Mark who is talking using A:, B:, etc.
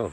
A: Oh.